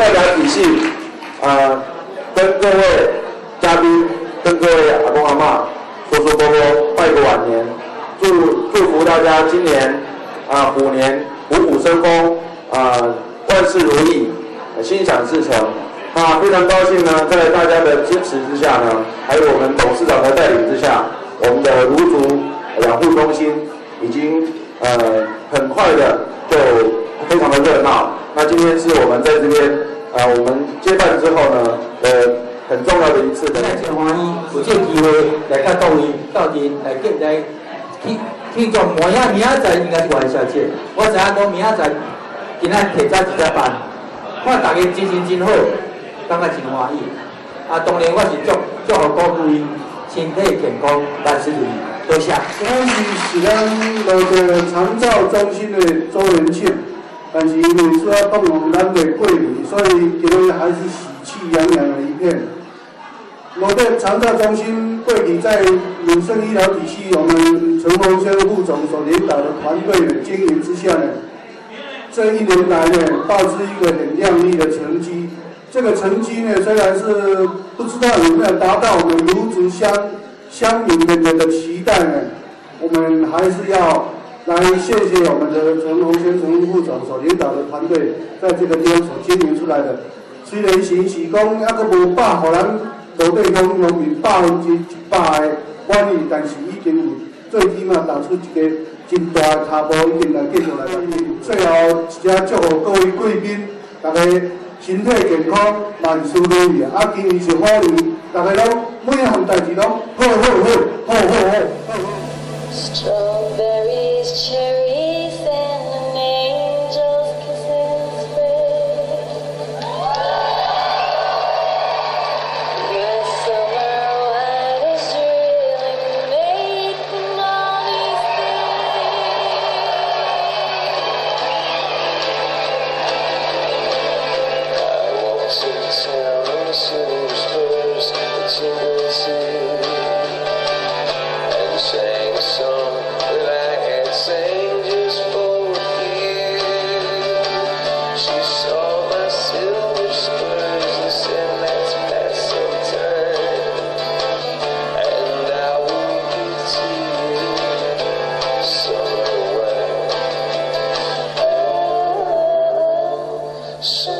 代表体系，呃，跟各位嘉宾、跟各位阿公阿妈、叔叔伯伯拜个晚年，祝祝福大家今年啊虎年虎虎生风，啊万事如意，心想事成。那非常高兴呢，在大家的支持之下呢，还有我们董事长的带领之下，我们的卢竹养护中心已经呃很快的就非常的热闹。那今天是我们在这边呃我们接办之后呢，呃很重要的一次的。真欢喜有这个机会来到各位到底来见来去去做明仔明仔载应该是元宵节，我知影讲明仔载今仔提早一只办，看大家精神真好。感觉真欢喜，啊，当然我是祝祝福各位身体健康，万事如意，多谢。我是是咱罗个长照中心的周元庆，但是因为说要动用咱的桂林，所以今天还是喜气洋洋的一片。罗个长照中心桂林在民生医疗体系，我们陈宏生副总所领导的团队的经营之下呢，这一年来呢，导致一个很亮丽的成绩。这个成绩呢，虽然是不知道有没有达到我们卢竹乡乡民们的期待呢，我们还是要来谢谢我们的陈宏先陈副总所领导的团队，在这个地方所经营出来的。虽然是是讲还阁无百互人罗地乡农民百分之一百的满意，但是已经有最起码打出一个真大的踏步，已经来继续来。最后，一只祝福各位贵宾，大家。身体健康，万事如意啊！今年是好年，大家拢每一项代志拢好好好，好好好。cherry 是